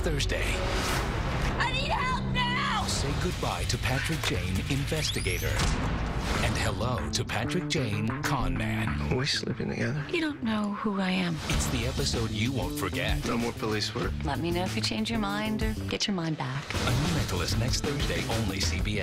Thursday. I need help now! Say goodbye to Patrick Jane, investigator. And hello to Patrick Jane, con man. Are we sleeping together? You don't know who I am. It's the episode you won't forget. No more police work. Let me know if you change your mind or get your mind back. A new Mentalist next Thursday, only CBS.